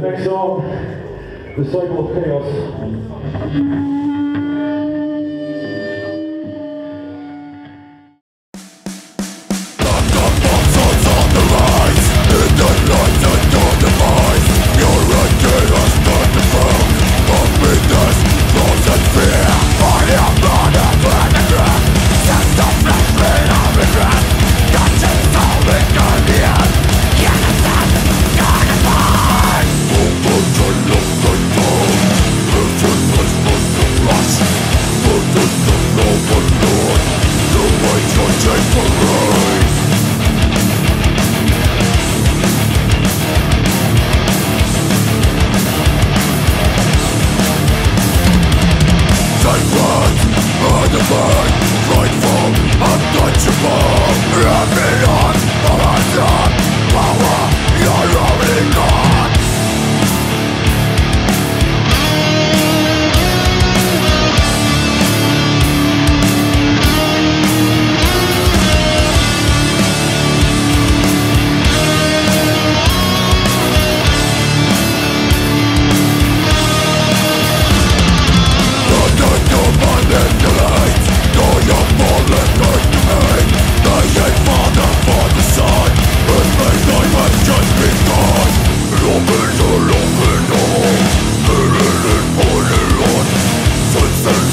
next song, The Cycle of Chaos. waiting for me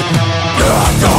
Not